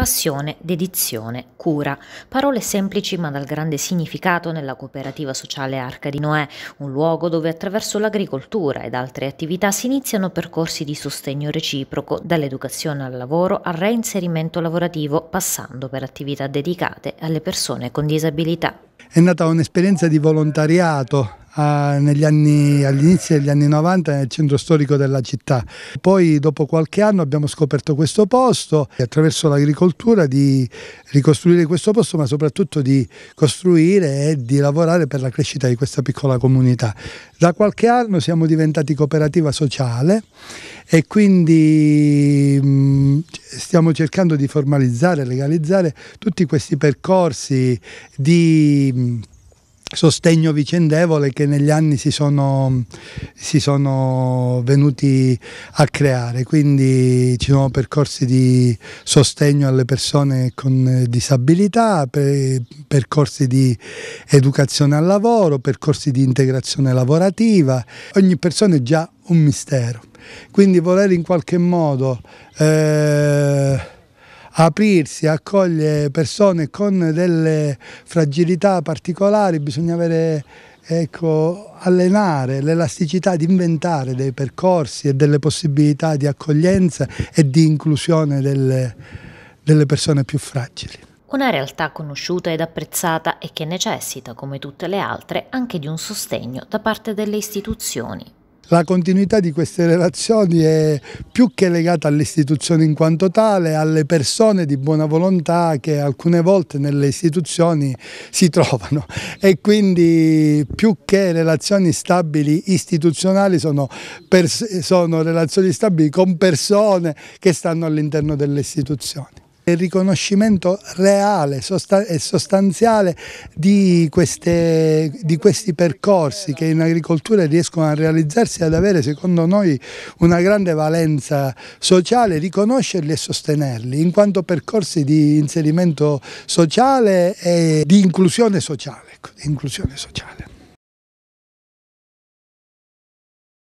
passione, dedizione, cura. Parole semplici ma dal grande significato nella cooperativa sociale Arca di Noè, un luogo dove attraverso l'agricoltura ed altre attività si iniziano percorsi di sostegno reciproco, dall'educazione al lavoro al reinserimento lavorativo, passando per attività dedicate alle persone con disabilità. È nata un'esperienza di volontariato anni, all'inizio degli anni 90 nel centro storico della città. Poi dopo qualche anno abbiamo scoperto questo posto e attraverso l'agricoltura di ricostruire questo posto ma soprattutto di costruire e di lavorare per la crescita di questa piccola comunità. Da qualche anno siamo diventati cooperativa sociale e quindi mh, stiamo cercando di formalizzare, legalizzare tutti questi percorsi di mh, sostegno vicendevole che negli anni si sono, si sono, venuti a creare, quindi ci sono percorsi di sostegno alle persone con disabilità, percorsi di educazione al lavoro, percorsi di integrazione lavorativa, ogni persona è già un mistero, quindi voler in qualche modo eh, aprirsi, accogliere persone con delle fragilità particolari, bisogna avere, ecco, allenare l'elasticità di inventare dei percorsi e delle possibilità di accoglienza e di inclusione delle, delle persone più fragili. Una realtà conosciuta ed apprezzata e che necessita, come tutte le altre, anche di un sostegno da parte delle istituzioni la continuità di queste relazioni è più che legata all'istituzione in quanto tale, alle persone di buona volontà che alcune volte nelle istituzioni si trovano. E quindi più che relazioni stabili istituzionali sono, sono relazioni stabili con persone che stanno all'interno delle istituzioni il riconoscimento reale e sostanziale di, queste, di, questi percorsi che in agricoltura riescono a realizzarsi e ad avere secondo noi una grande valenza sociale, riconoscerli e sostenerli in quanto percorsi di inserimento sociale e di inclusione sociale. Ecco, di inclusione sociale.